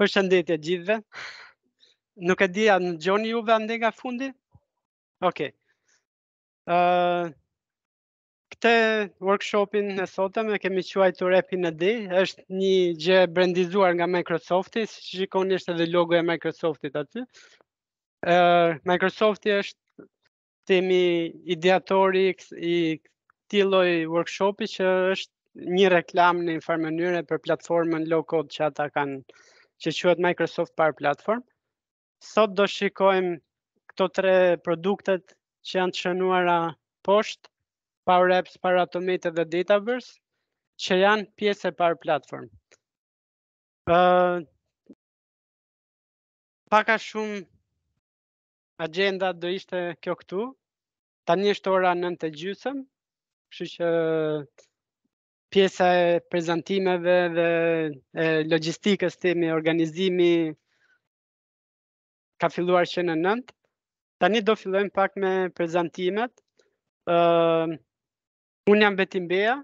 Përshëndetje gjithëve. Nuk e di a më dëgjoni juve andej nga fundi? Oke. Këtë workshopin e sotëm e kemi quajtur App in a Day, është një gjë brendizuar nga Microsofti. Siç e shikoni është edhe logo e Microsoftit aty. Microsofti është të themi ideatori i këtij lloj workshopi që është një reklam në një farë mënyre për platformën low code që ata kanë që quhet Microsoft Power Platform. Sot do shikojmë këto tre produktet që janë të shënuara poshtë, Power Apps, Power Automate dhe Dataverse, që janë pjesë e Power Platform. Uh, pak a shumë Agjenda do ishte kjo këtu. Tani është ora 9 e gjysëm, kështu që pjesa e prezantimeve dhe e logjistikës të themi organizimi ka filluar që në 9. Tani do fillojmë pak me prezantimet. Ëm uh, Unë jam Betim Beja,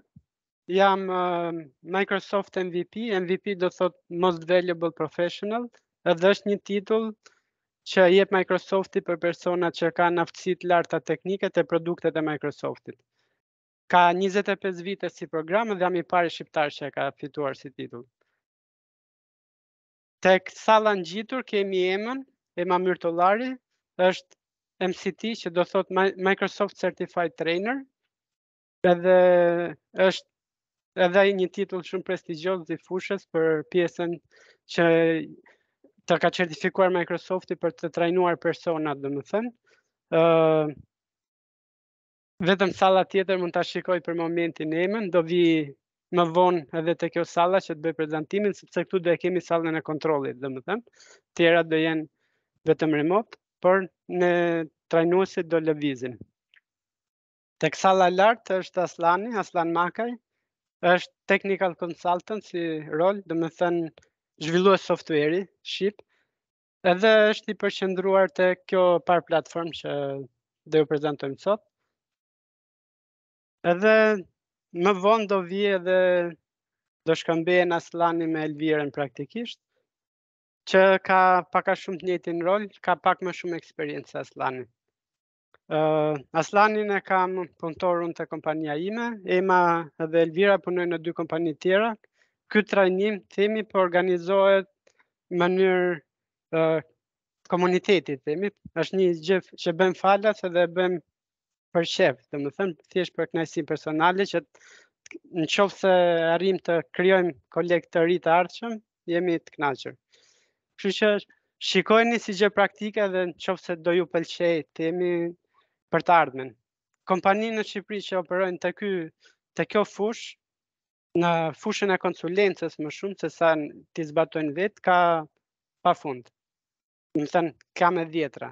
jam uh, Microsoft MVP, MVP do thotë Most Valuable Professional, edhe është një titull që jep Microsofti për personat që kanë aftësi të larta teknike te produktet e Microsoftit. Ka 25 vite si program dhe jam i pari shqiptar që e ka fituar si titull. Tek salla ngjitur kemi Emën, Ema Myrtollari, është MCT që do thotë Microsoft Certified Trainer, edhe është edhe ai një titull shumë prestigjioz i fushës për pjesën që të ka certifikuar Microsofti për të trajnuar personat, domethënë. Uh, Vetëm salla tjetër mund ta shikojë për momentin Emën, do vijë më vonë edhe te kjo salla që të bëjë prezantimin, sepse këtu do e kemi sallën e kontrollit, domethënë, të tjerat do jenë vetëm remote, por ne trajnuesit do lëvizin. Tek salla lart është Asllani, Asllan Makaj, është technical consultant si rol, domethënë zhvillues software-i, shqip, Edhe është i përqendruar te kjo Power Platform që do ju prezantojmë sot. Edhe më vonë do vijë edhe do shkëmbehen Asllani me Elvirën praktikisht, që ka pak a shumë të njëjtin rol, ka pak më shumë eksperiencë se Asllani. Uh, Aslanin e kam punëtor unë te kompania ime, Ema dhe Elvira punojnë në dy kompani të tjera. Ky trajnim themi po organizohet në mënyrë uh, komuniteti themi, është një gjë që bëjmë falas edhe bëjmë për qejf, domethënë thjesht për kënaqësi personale që në qoftë se arrim të krijojmë kolegë të rinj të ardhshëm, jemi të kënaqur. Kështu që shikojeni si gjë praktike dhe në qoftë se do ju pëlqejë të jemi për të ardhmen. Kompani në Shqipëri që operojnë te ky, te kjo fushë, në fushën e konsulencës më shumë se sa t'i zbatojnë vetë, ka pa fund. Domethënë, ka me dhjetëra.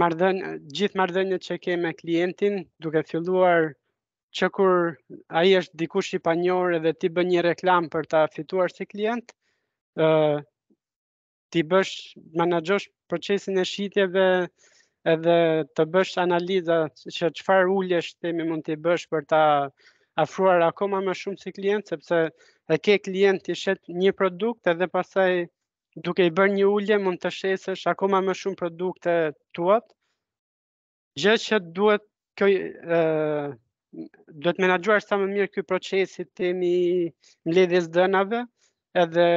marrëdhën, gjithë marrëdhëniet që ke me klientin, duke filluar që kur ai është dikush i panjohur edhe ti bën një reklamë për ta fituar si klient, uh, t'i bësh, menaxhosh procesin e shitjeve edhe të bësh analiza që çfarë uljesh themi mund t'i bësh për ta afruar akoma më shumë si klient, sepse e ke klient i shet një produkt edhe pastaj duke i bërë një ulje mund t'i shesësh akoma më shumë produktet e tua, gjë që duhet të menaxhuar sa më mirë ky procesi themi mbledhjes të dhënave edhe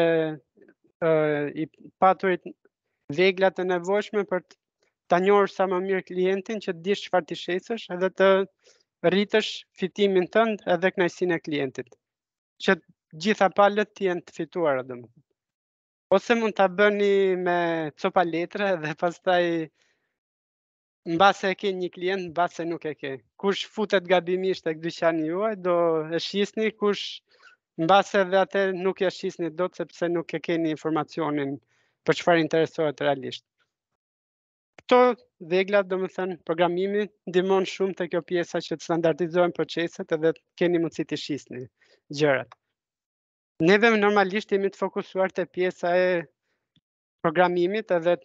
i paturit veglat e nevojshme për ta njohur sa më mirë klientin që të dish çfarë t'i shesësh edhe të rritësh fitimin tënd edhe kënaqësinë e klientit. që të gjitha palët të jenë të fituara domethënë. Ose mund ta bëni me copa letre dhe pastaj mbase e ke një klient, mbase nuk e ke. Kush futet gabimisht tek dyqani juaj, do e shisni, kush mbase dhe atë nuk ia shisni dot sepse nuk e keni informacionin për çfarë interesohet realisht. Këto veglat, domethënë, programimi ndihmon shumë te kjo pjesa që të standardizohen proceset edhe të keni mundësi t'i shisni gjërat. Neve normalisht jemi të fokusuar te pjesa e programimit edhe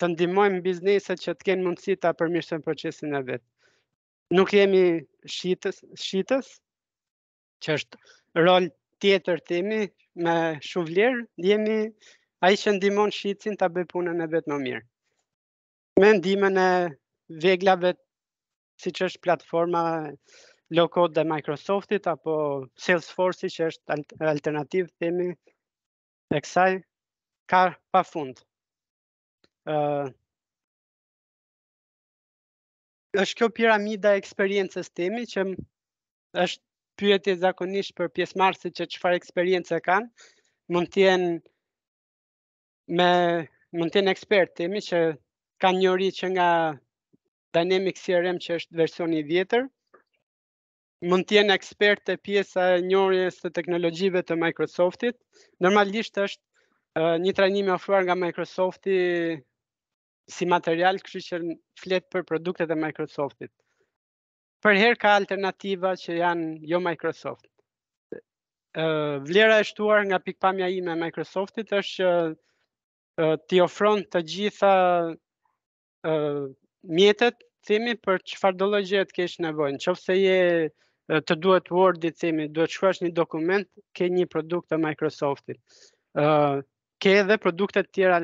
të ndihmojmë bizneset që të kenë mundësi ta përmirësojnë procesin e vet. Nuk jemi shitës, shitës që është rol tjetër themi me shumë vlerë, jemi ai që ndihmon shitësin ta bëjë punën e vet më mirë. Me ndihmën e veglave siç është platforma low-code e Microsoftit apo Salesforce që është alternativë themi e kësaj ka pa fund. Ë uh, është kjo piramida e eksperiencës temi që është pyetje zakonisht për pjesëmarrësit që çfarë eksperience kanë, mund të jenë me mund të jenë ekspertë temi që kanë njohuri që nga Dynamics CRM që është versioni i vjetër, mund të jenë ekspertë të pjesa e njohjes së teknologjive të Microsoftit. Normalisht është një trajnim i ofruar nga Microsofti si material, kështu që flet për produktet e Microsoftit. Përherë ka alternativa që janë jo Microsoft. Vlera e shtuar nga pikpamja ime e Microsoftit është që t'i ofron të gjitha mjetet, themi, për çfarëdo lloj gjëje të kesh nevojë. Qoftë se të duhet Wordi, të themi, duhet shkruash një dokument, ke një produkt të Microsoftit. Ke edhe produkte të tjera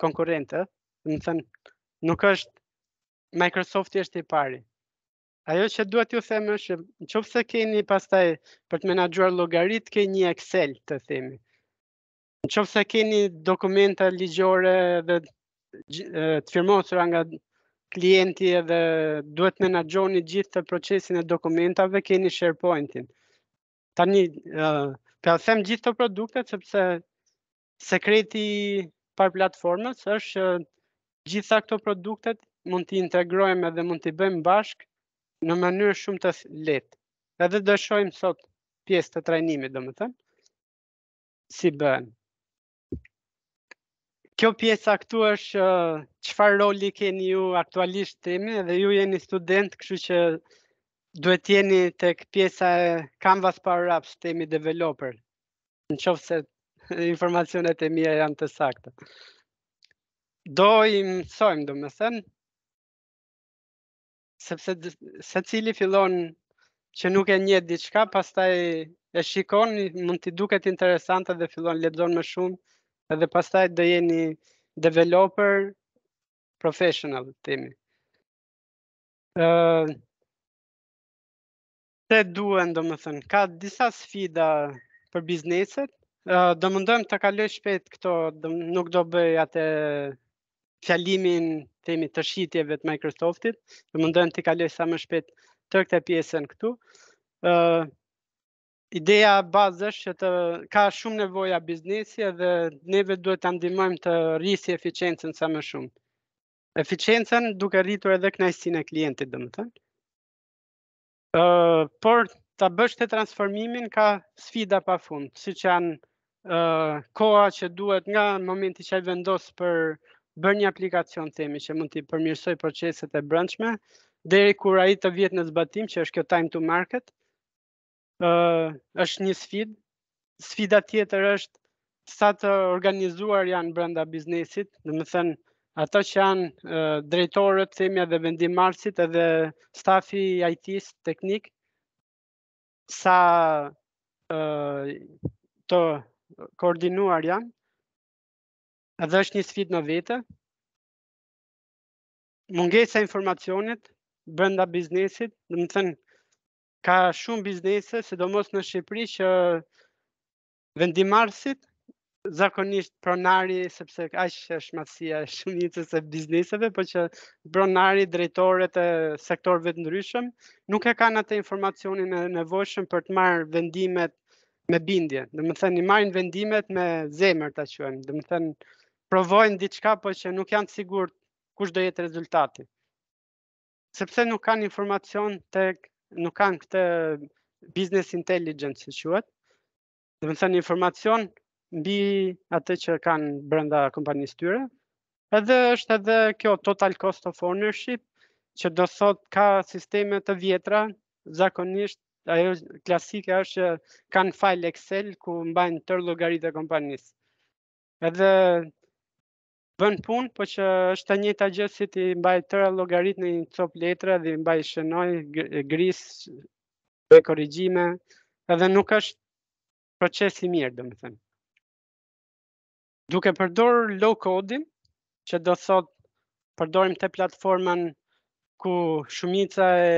konkurrente, domethënë nuk është Microsofti, është i pari. Ajo që du t'ju them është në qoftë se keni pastaj për të menaxhuar llogaritë ke një Excel të themi. Në qoftë se keni dokumenta ligjore dhe të firmosura nga klienti edhe duhet të menaxhoni gjithë procesin e dokumentave, keni SharePoint-in. Tani, uh, po i them gjithë këto produktet, sepse Sekreti Power Platformës është të gjitha këto produktet mund t'i integrojmë edhe mund t'i bëjmë bashkë në mënyrë shumë të lehtë. Edhe do shohim sot pjesë të trajnimit, domethënë si bëhen. Kjo pjesa këtu është çfarë roli keni ju aktualisht temi edhe ju jeni student, kështu që duhet të jeni tek pjesa e Canvas Power Apps temi developer. Në qoftë se informacionet e mia janë të sakta. Do i mësojmë, domethënë, sepse secili fillon që nuk e njeh diçka, pastaj e shikon, mund t'i duket interesante edhe fillon lexon më shumë, edhe pastaj do jeni developer profesional, temi. Uh, Se duhen, domethënë, ka disa sfida për bizneset, do mundohem t'i kaloj shpejt këto, nuk do bëj atë fjalimin themi të shitjeve të Microsoftit, do mundohem ta kaloj sa më shpejt këtë pjesën këtu. Ideja bazë është që të ka shumë nevoja biznesi edhe neve duhet ta ndihmojmë të rrisi eficiencen sa më shumë. Eficiencen duke rritur edhe knaqësinë e klientit, domethënë. por ta bësh këtë transformimin ka sfida pa fund, siç janë koha që duhet nga momenti që e vendos për bërë një aplikacion themi që mund t'i përmirësojë proceset e brendshme, deri kur ai të vihet në zbatim që është kjo time to market, është një sfidë, sfida tjetër është sa të organizuar janë brenda biznesit, domethënë, ato që janë drejtorët, themi, edhe vendimmarrësit edhe stafi i IT-së teknik, sa të koordinuar janë, edhe është një sfidë në vete, mungesa e informacionit brenda biznesit, domethënë, ka shumë biznese, sidomos në Shqipëri që vendimmarrësit zakonisht pronari sepse aq është madhësia e shumicës së bizneseve, po që pronari drejtorët e sektorëve të ndryshëm nuk e kanë atë informacionin e nevojshëm për të marrë vendimet me bindje. Domethënë i marrin vendimet me zemër ta quajmë. Domethënë provojnë diçka po që nuk janë të sigurt kush do jetë rezultati. sepse nuk kanë informacion te, nuk kanë këtë business intelligence që quhet. Domethënë informacion mbi atë që kanë brenda kompanisë tyre. Edhe është edhe kjo total cost of ownership që do thotë ka sisteme të vjetra, zakonisht ajo klasike është që kanë file Excel ku mbajnë tërë llogaritë e kompanisë. Edhe bën punë, po që është e njëjta gjë si t'i mbaj tëra llogaritë në një copë letre edhe i mbaj shënoj gris me korrigjime, edhe nuk është proces i mirë, domethënë. Duke përdorur low code-in që do thotë përdorim këtë platformën ku shumica e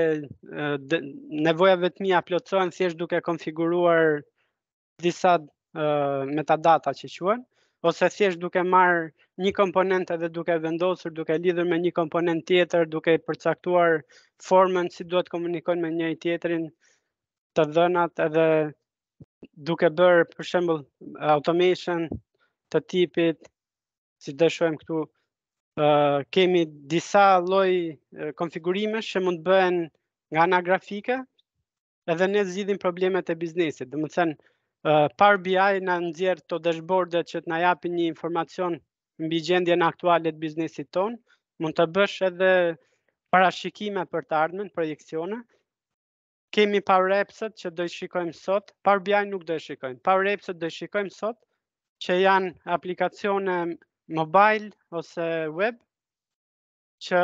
nevojave të mia plotësohen thjesht duke konfiguruar disa metadata që quhen, ose thjesht duke marrë një komponent edhe duke vendosur, duke lidhur me një komponent tjetër, duke përcaktuar formën si duhet komunikojnë me njëri-tjetrin të dhënat edhe duke bërë për shembull automation të tipit siç do shohim këtu uh, kemi disa lloj konfigurimesh që mund të bëhen nga ana grafike edhe ne zgjidhim problemet e biznesit. Domethënë, Power BI na nxjerr këto dashboardet që të na japin një informacion mbi gjendjen aktuale të biznesit tonë, mund të bësh edhe parashikime për të ardhmen, projeksione. Kemi Power Apps-et që do i shikojmë sot, Power BI nuk do shikojmë. Power Apps-et do shikojmë sot, që janë aplikacione mobile ose web, që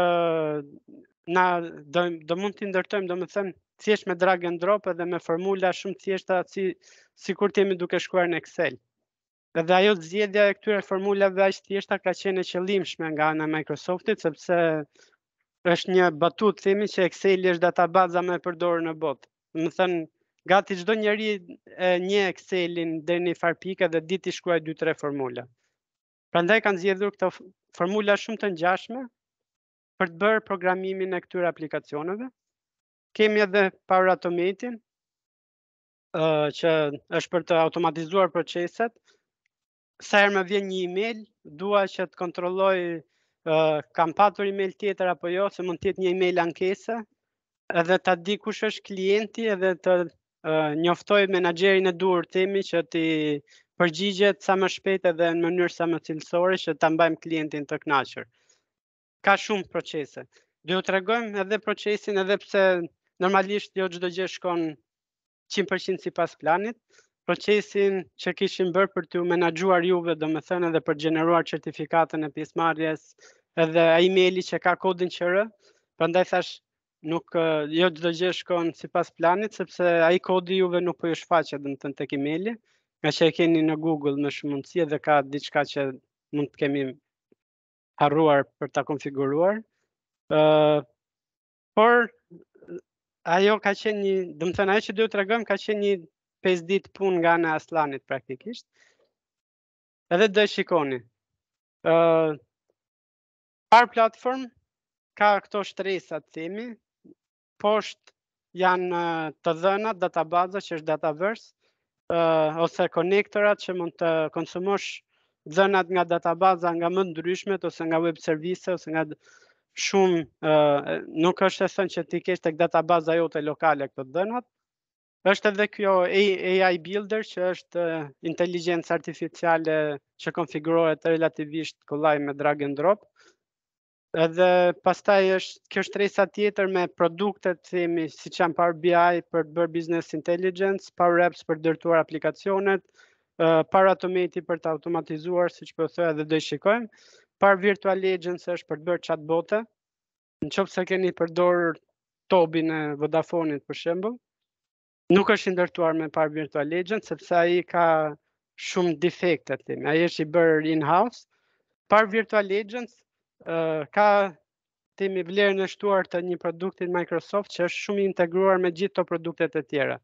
ne do, do mund t'i ndërtojmë, domethënë, thjesht me drag and drop edhe me formula shumë thjeshta si, si kur të jemi duke shkuar në Excel. Edhe ajo zgjedhja e këtyre formulave aq thjeshta ka qenë e qëllimshme nga ana e Microsoftit sepse është një batutë të themi që Exceli është databaza më e përdorur në botë. Domethënë gati çdo njeri e njeh Excelin deri në njëfarë pike dhe di të shkruaj 2-3 formula. Prandaj kanë zgjedhur këto formula shumë të ngjashme për të bërë programimin e këtyre aplikacioneve. Kemi edhe Power Automate-in, uh, që është për të automatizuar proceset. Sa herë më vjen një email, dua që të kontrolloj uh, kam patur email tjetër apo jo, se mund të jetë një email ankese, edhe ta di kush është klienti edhe të njoftoj menaxherin e duhur, të themi, që t'i përgjigjet sa më shpejt edhe në mënyrë sa më cilësore që ta mbajmë klientin të kënaqur. Ka shumë procese. Do ju tregojmë edhe procesin edhe pse normalisht jo çdo gjë shkon 100% sipas planit. Procesin që kishim bërë për t'ju menaxhuar juve, domethënë edhe për të gjeneruar certifikatën e pjesëmarrjes, edhe emaili që ka kodin QR, prandaj thashë nuk jo çdo gjë shkon sipas planit sepse ai kodi juve nuk po ju shfaqet domethënë tek emaili, ngaqë e keni në Google me shumë mundësi dhe ka diçka që mund të kemi harruar për ta konfiguruar. ë uh, por ajo ka qenë një, domethënë ajo që do ju tregojmë ka qenë një 5 ditë punë nga ana e Asllanit praktikisht. Edhe do e shikoni. ë uh, Power Platform ka këto shtresa të themi, poshtë janë të dhënat, databaza që është dataverse uh, ose konektorat që mund të konsumosh të dhënat nga databaza nga më të ndryshmet ose nga web servise ose nga shumë uh, nuk është e thënë që t'i kesh tek databaza jote lokale këto të dhënat është edhe kjo AI Builder që është inteligjencë artificiale që konfigurohet relativisht kollaj me drag and drop. Edhe pastaj është kjo shtresa tjetër me produkte të themi siç janë Power BI për të bërë business intelligence, Power Apps për të ndërtuar aplikacionet, Power Automate për të automatizuar siç po thoja edhe do e shikojmë, Power Virtual Agents është për të bërë chatbote, Në qoftë se keni përdorur Tobin e Vodafone-it për shembull, nuk është i ndërtuar me Power Virtual Agents sepse ai ka shumë defekte të themi. Ai është i bërë in-house. Power Virtual Agents uh, ka, të themi, vlerën e shtuar të një produkti të Microsoft që është shumë i integruar me gjithë ato produktet e tjera.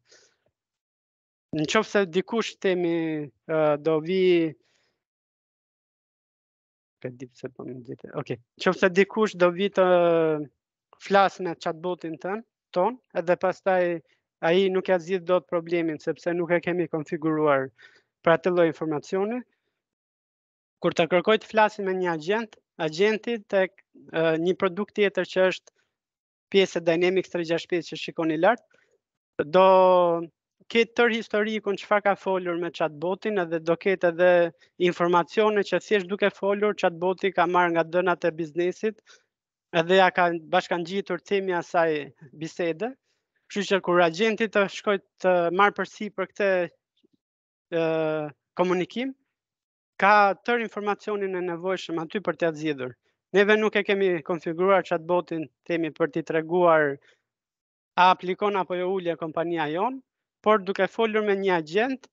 Në qoftë se dikush të themi uh, do vi Këtë di pëse po në gjithë. Okej, qoftë se dikush do vijë të flasë me chatbotin tën, tonë, edhe pastaj ai nuk ja zgjidh dot problemin, sepse nuk e kemi konfiguruar për atë lloj informacioni. Kur të kërkojë të flasin me një agjent, agjenti te një produkt tjetër që është pjesë e Dynamics 365 që shikoni lart, do ketë tërë historikun çfarë ka folur me chatbotin edhe do ketë edhe informacione që thjesht duke folur chatboti ka marrë nga të dhënat e biznesit edhe ja ka bashkangjitur themi asaj bisede. Kështu që kur agjenti të shkojë të marrë përsipër këtë ë komunikim, Ka tërë informacionin e nevojshëm aty për t'ja zgjidhur. Neve nuk e kemi konfiguruar chatbotin, themi për t'i treguar a aplikon apo jo ulje kompania jonë, por duke folur me një agjent,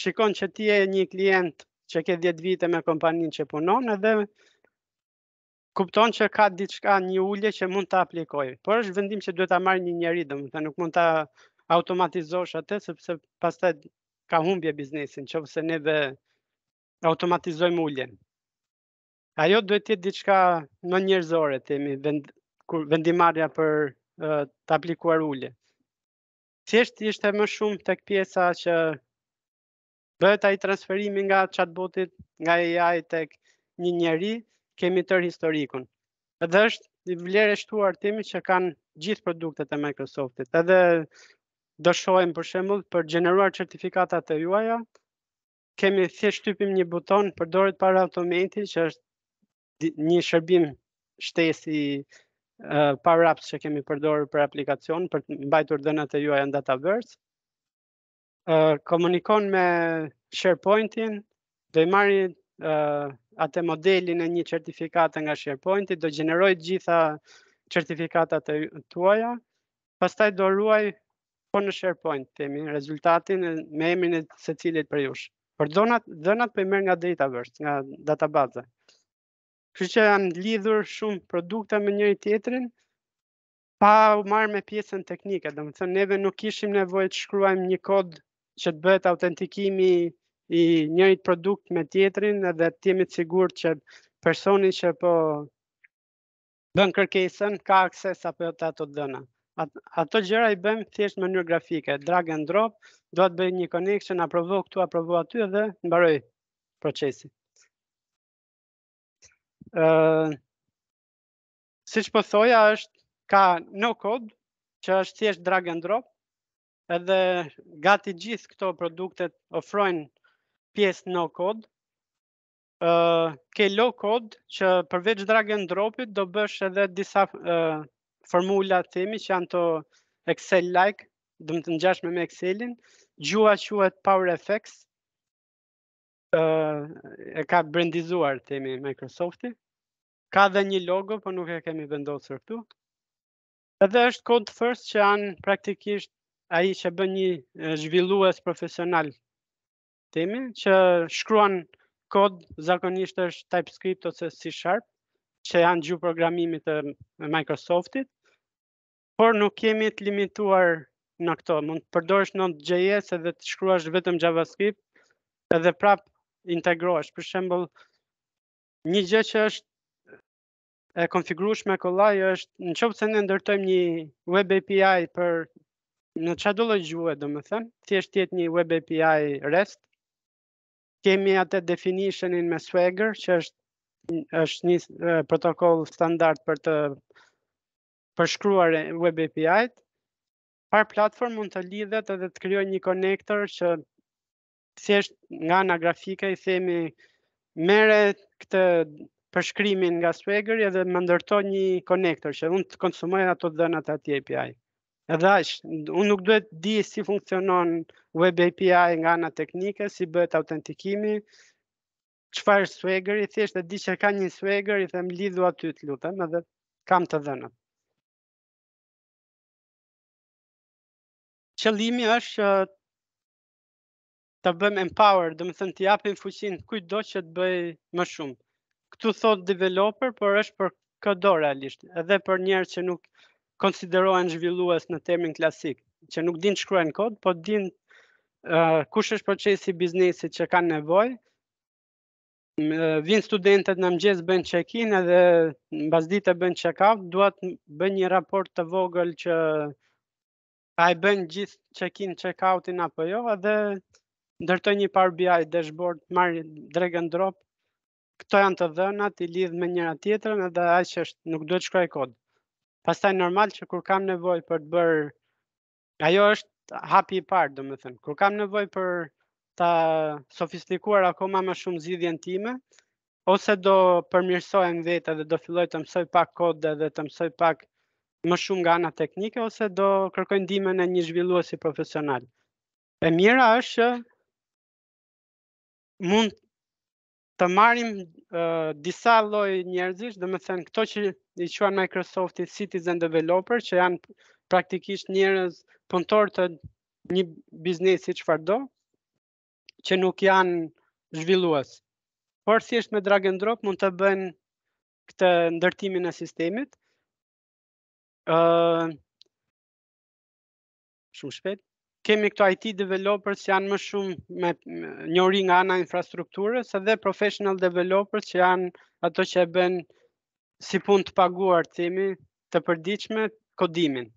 shikon që ti je një klient që ke 10 vite me kompaninë që punon edhe kupton që ka diçka një ulje që mund ta aplikojë. Por është vendim që duhet ta marrë një njeri, domethënë nuk mund ta automatizosh atë sepse pastaj ka humbje biznesi, qoftë se neve automatizojmë uljen. Ajo duhet të jetë diçka më njerëzore, themi, vend, kur vendimmarrja për uh, të aplikuar ulje. Thjesht ishte më shumë tek pjesa që bëhet ai transferimi nga chatboti, nga AI tek një njeri, kemi tërë historikun. Edhe është një vlerë e shtuar themi që kanë gjithë produktet e Microsoftit. Edhe do shohim për shembull për të gjeneruar certifikatat e juaja, kemi thjesht shtypim një buton përdoret Power Automate-i që është një shërbim shtesë i uh, power apps që kemi përdorur për aplikacion për të mbajtur të dhënat e juaja në Dataverse Uh, komunikon me SharePoint-in, do marri uh, atë modelin e një certifikate nga SharePoint-i, do gjenerojë të gjitha certifikatat e tuaja, pastaj do ruajë po në SharePoint, themi, rezultatin me emrin e secilit prej jush. Por dhënat, të dhënat po i merr nga Dataverse, nga databaza. Kështu që janë lidhur shumë produkte me njëri-tjetrin, pa u marrë me pjesën teknike, domethënë, neve nuk kishim nevojë të shkruajmë një kod që të bëhet autentikimi i njërit produkt me tjetrin edhe të jemi të sigurt që personi që po bën kërkesën ka akses apo jo te ato të dhëna. Ato gjëra i bëjmë thjesht në mënyrë grafike, drag and drop, dua të bëj një connection, aprovo këtu, aprovo aty edhe mbaroi procesi. siç po thoja është ka no code që është thjesht drag and drop. Edhe gati gjithë këto produktet ofrojnë pjesë no code. Ë uh, ke low code që përveç drag and dropit do bësh edhe disa uh, formula themi që janë të Excel like, domethënë të ngjashme me Excelin. Gjuha quhet Power FX. Ë uh, e ka brendizuar themi Microsofti. Ka dhe një logo, po nuk e kemi vendosur këtu. Edhe është Code First që janë praktikisht ai që bën një zhvillues profesional themi që shkruan kod zakonisht është TypeScript ose C Sharp që janë gjuhë programimi të Microsoftit por nuk kemi të limituar në këto mund të përdorësh Node JS edhe të shkruash vetëm JavaScript edhe prap integrohesh për shembull një gjë që është e konfigurueshme kollaj është në qoftë se ne ndërtojmë një web API për në çfarë do lloj gjuhë, domethënë, thjesht të jetë një web API REST. Kemi atë definitionin me Swagger që është është një protokoll standard për të përshkruar web API-t. Power Platform mund të lidhet edhe të krijojë një connector që thjesht nga ana grafike i themi merre këtë përshkrimin nga Swaggeri edhe më ndërto një konektor që unë të konsumoj ato të dhënat e atij API. Edhe aq, unë nuk duhet di si funksionon web API nga ana teknike, si bëhet autentikimi, çfarë Swaggeri, thjesht e di që ka një Swagger i them lidhu aty të lutem edhe kam të dhënat. Qëllimi është që të bëjmë empower, domethënë të japim fuqinë kujtdo që të bëjë më shumë. Këtu thotë developer, por është për këdo realisht, edhe për njerëz që nuk konsiderohen zhvillues në termin klasik, që nuk dinë të shkruajnë kod, po dinë uh, kush është procesi biznesit që kanë nevojë, vijnë studentët në mëgjes bëjnë check-in edhe mbasdite bëjnë check-out, duhet bëjnë një raport të vogël që A e bëjnë gjithë check-in, check-outin apo jo, edhe ndërtoj një Power BI dashboard, marr drag and drop, këto janë të dhënat, i lidh me njëra tjetrën edhe aq është, nuk duhet shkruaj kod. Pastaj normal që kur kam nevojë për të bërë ajo është hapi i parë, domethënë, kur kam nevojë për ta sofistikuar akoma më shumë zgjidhjen time, ose do përmirësohem vetë dhe do filloj të mësoj pak kod dhe të mësoj pak më shumë nga ana teknike ose do kërkoj ndihmën e një zhvilluesi profesional. E mira është që mund të marrim uh, disa lloj njerëzish, domethënë këto që i quan Microsoft-i citizen developer që janë praktikisht njerëz punëtorë të një biznesi çfarëdo, që nuk janë zhvillues. Por thjesht me drag and drop mund të bëjnë këtë ndërtimin e sistemit. Ë uh, shumë shpejt. Kemi këto IT developers që janë më shumë me njohuri nga ana e infrastrukturës dhe professional developers që janë ato që e bëjnë si punë të paguar themi të përditshme kodimin.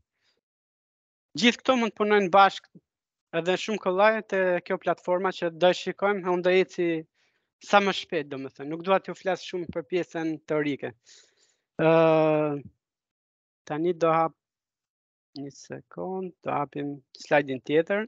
Gjithë këto mund të punojnë bashkë edhe shumë kollaj te kjo platforma që do e shikojmë e unë do eci sa më shpejt, domethënë. Nuk dua t'ju flas shumë për pjesën teorike. Uh, tani do hap një sekund, do hapim slide-in tjetër.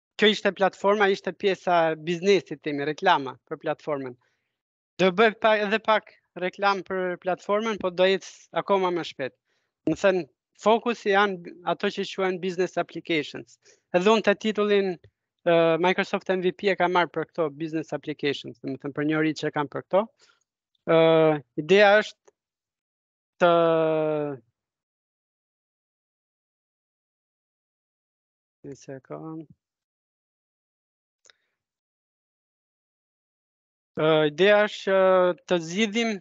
Kjo ishte platforma, ishte pjesa e biznesit themi, reklama për platformën. Do bëj pa, edhe pak reklamë për platformën, po do ecë akoma më shpejt. Domethënë, fokusi janë ato që quhen business applications. Edhe unë atë titullin uh, Microsoft MVP e kam marrë për këto business applications, domethënë për njohuri që kam për këto. Uh, ideja është të Një sekund. Uh, ideja është që të zgjidhim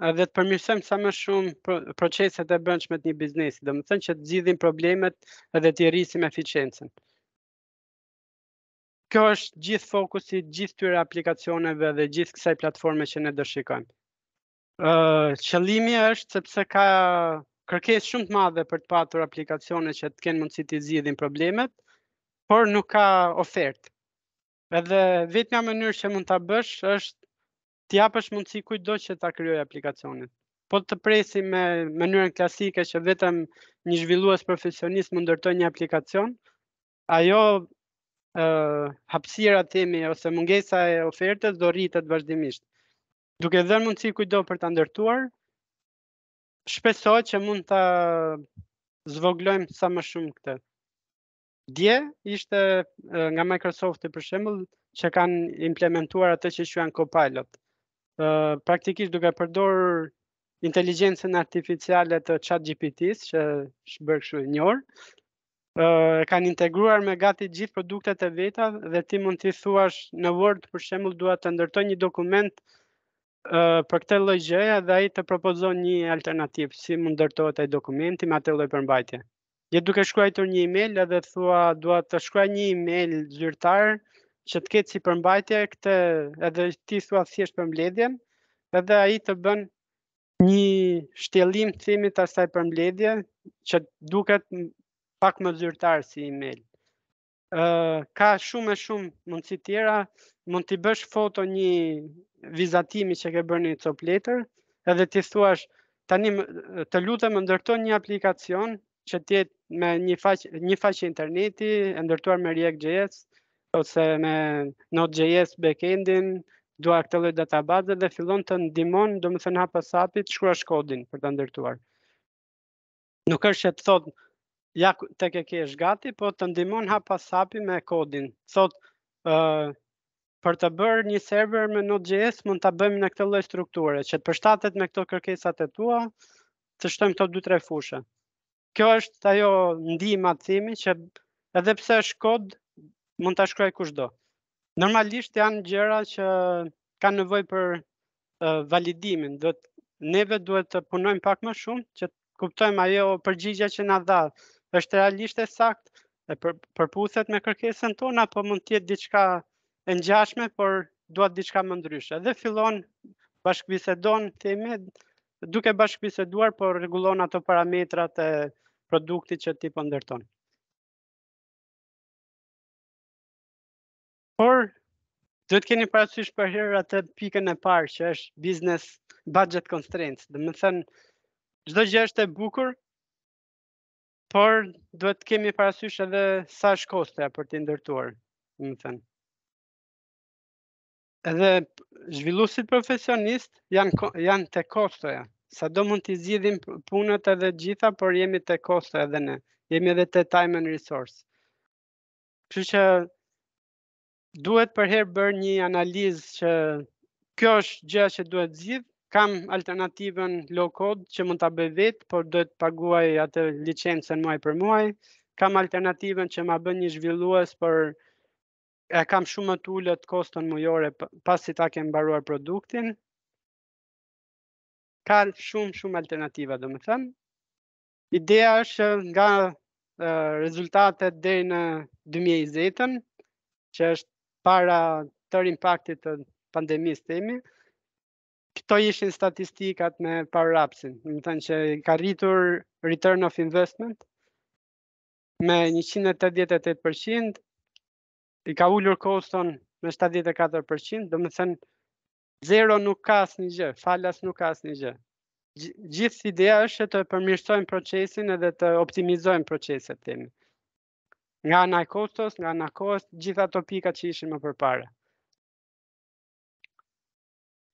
dhe të përmirësojmë sa më shumë proceset e brendshme të një biznesi, domethënë që të zgjidhim problemet dhe të rrisim eficiencën. Kjo është gjithë fokusi gjithë këtyre aplikacioneve dhe gjithë kësaj platforme që ne do shikojmë. Qëllimi është sepse ka kërkesë shumë të madhe për të patur aplikacione që të kenë mundësi të zgjidhin problemet, por nuk ka ofertë. Edhe vetmja mënyrë që mund ta bësh është të japësh mundësi kujtdo që ta krijojë aplikacionin. Po të presim me mënyrën klasike që vetëm një zhvillues profesionist mund ndërtojë një aplikacion, ajo ë hapësira themi ose mungesa e ofertës do rritet vazhdimisht. duke dhënë mundësi kujdo për ta ndërtuar, shpresohet që mund ta zvoglojmë sa më shumë këtë. Dje ishte nga Microsofti për shembull që kanë implementuar atë që quajnë Copilot. Ë praktikisht duke përdorur inteligjencën artificiale të ChatGPT-s që është bërë kështu i njohur, e kanë integruar me gati gjithë produktet e veta dhe ti mund t'i thuash në Word për shembull dua të ndërtoj një dokument për këtë lloj gjëje dhe ai të propozon një alternativë si mund ndërtohet ai dokumenti me atë lloj përmbajtje. Je duke shkruajtur një email edhe thua dua të shkruaj një email zyrtar që të ketë si përmbajtje këtë edhe ti thua thjesht për mbledhjen edhe ai të bën Një shtjellim themi të asaj për mbledhje që duket pak më zyrtar si email. Uh, ka shumë e shumë mundësi tjera, mund t'i bësh foto një vizatimi që ke bërë në një copë letër, edhe t'i thuash, tani të lutem më ndërto një aplikacion që të jetë me një faqe një faqe interneti e ndërtuar me React.js ose me Node.js backendin, dua këtë lloj database dhe fillon të ndihmon, domethënë hap pas hapi të shkruash kodin për ta ndërtuar. Nuk është që të thotë ja tek e ke, është gati, po të ndihmon hap pas hapi me kodin. Të thotë uh, për të bërë një server me Node.js mund ta bëjmë në këtë lloj strukture që të përshtatet me këto kërkesat e tua, të shtojmë këto dy tre fushë. Kjo është ajo ndihma të themi që edhe pse është kod mund ta shkruajë kushdo. Normalisht janë gjëra që kanë nevojë për uh, validimin, duhet neve duhet të punojmë pak më shumë që të kuptojmë ajo përgjigja që na dha. Është realisht e saktë, e për, përputhet me kërkesën tonë apo mund të jetë diçka e ngjashme, por duhet diçka më ndryshe. Dhe fillon bashkëbisedon themi duke bashkëbiseduar por rregullon ato parametrat e produktit që ti po ndërton. Por duhet të kemi parasysh përherë atë pikën e parë që është business budget constraints. Domethënë çdo gjë është e bukur, por duhet të kemi parasysh edhe sa është kostoja për t'i ndërtuar, domethënë. Edhe zhvilluesit profesionistë janë janë te kostoja. Sado mund t'i zgjidhim punët edhe të gjitha, por jemi te kostoja edhe ne. Jemi edhe te time and resource. Kështu që duhet përherë bërë një analizë që kjo është gjëja që duhet zgjidh. Kam alternativën low code që mund ta bëj vetë, por duhet të paguaj atë licencën muaj për muaj. Kam alternativën që ma bën një zhvillues, por e kam shumë më të ulët koston mujore pasi ta kem mbaruar produktin. Ka shumë shumë alternativa, domethënë. Ideja është nga rezultatet deri në 2020-ën, që është para tërë impaktit të pandemisë themi, këto ishin statistikat me Power Appsin, domethënë që ka rritur return of investment me 188 për qind, i ka ulur koston me 74 për qind, domethënë, zero nuk ka asnjë gjë, falas nuk ka asnjë gjë. Gjithë ideja është të përmirësojmë procesin edhe të optimizojmë proceset të themi. Nga ana e kostos, nga ana kohës, gjitha ato pika që ishin më përpare.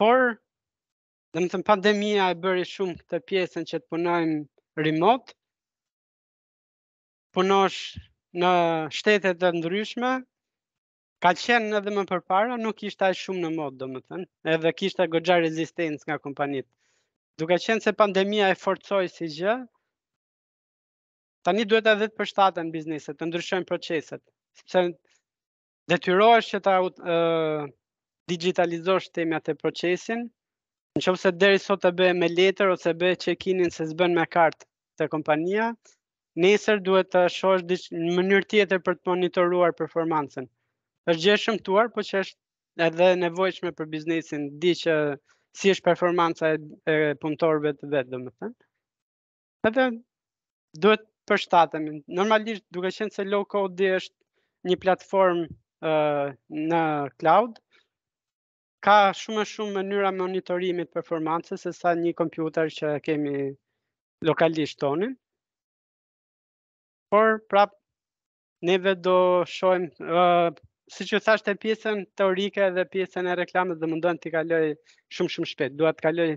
Por, domethënë, pandemia e bëri shumë këtë pjesën që të punojmë remote, punosh në shtete të ndryshme, ka qenë edhe më përpara, nuk ishte aq shumë në modë, domethënë, edhe që ishte goxha rezistencë nga kompanitë. Duke qenë se pandemia e forcoi si gjë, tani duhet edhe të përshtaten bizneset, të ndryshojnë proceset, sepse detyrohesh që ta dixhitalizosh themi atë procesin, në qoftë se deri sot e bëje me letër ose bëje check-inin se s'bën me kartë te kompania, nesër duhet të shohësh një mënyrë tjetër për të monitoruar performancën. është gjë e shëmtuar, po që është edhe e nevojshme për biznesin, të dijë që si është performanca e, e punëtorëve të vet, domethënë. Edhe duhet përshtatemi. Normalisht duke qenë se low code është një platformë uh, në cloud, ka shumë më shumë mënyra monitorimi të performancës se sa një kompjuter që kemi lokalisht tonin. Por prap Neve do shohim siç ju thashë te pjesën teorike dhe pjesën e reklamës dhe mundohem t'i kaloj shumë shumë shpejt. Dua t'i kaloj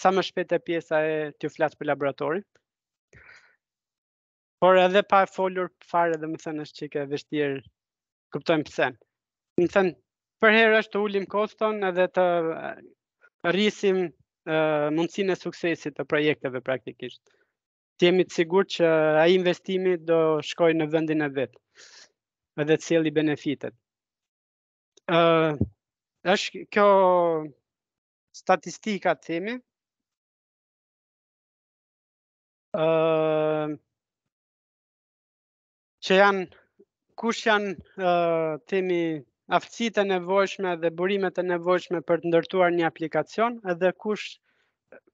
sa më shpejt te pjesa e t'ju flas për laboratorin. Por edhe pa e folur fare domethënë s'është që është e vështirë, kuptojmë pse. Domethënë, përherë është të ulim koston edhe të rrisim mundësin e suksesit të projekteve praktikisht. të jemi të sigurt që ai investimi do shkojë në vendin e vet. Edhe të sjellë benefitet. Ë uh, është kjo statistika të themi. Ë uh, që janë kush janë uh, të themi aftësitë e nevojshme dhe burimet e nevojshme për të ndërtuar një aplikacion edhe kush